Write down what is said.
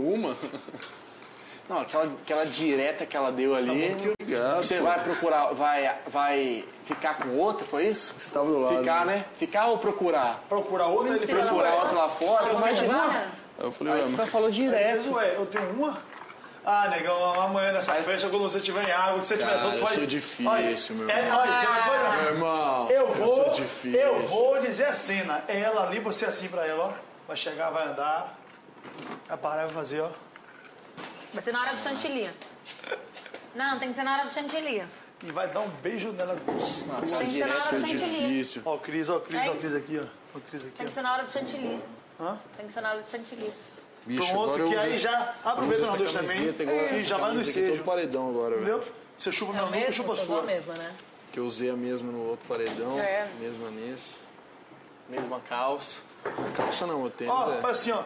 Uma? Não, aquela, aquela direta que ela deu ali. Obrigado. Você pô. vai procurar, vai, vai ficar com outra, foi isso? Você tava do lado. Ficar, né? Ficar ou procurar? Procurar outra, ele Procurar outra lá fora, Eu imagina. eu falei, ué, mas você falou direto. ué, eu tenho uma. Ah, negão, amanhã nessa Aí- festa, quando você tiver em água, que você tiver Cara, solto, eu vai... sou difícil, Olha, meu é, irmão. olha, tem uma coisa- meu irmão, Eu vou, sou difícil. eu vou dizer a cena. É ela ali, você assim pra ela, ó. Vai chegar, vai andar. Vai parar, vai fazer, ó. Vai ser na hora do chantilly. Não, tem que ser na hora do chantilly. E vai dar um beijo nela. Nossa, Tem que ser na hora do chantilly. difícil. Ó o Cris, ó o Cris, ó o Aí. Cris aqui, ó. Ó o Cris aqui, Tem que ser na hora do chantilly. Hã? Tem que ser na hora do chantilly. Bicho, Pronto, agora eu que aí já aproveita eu nós dois também. agora, E já vai no ensejo. todo paredão agora, velho. Entendeu? Você chupa É meu o nunca mesmo? chupa a sua. a mesma, né? Que eu usei a mesma no outro paredão, É. mesma nesse. Mesma calça. Calça não, o tênis Ó, é. faz assim, ó.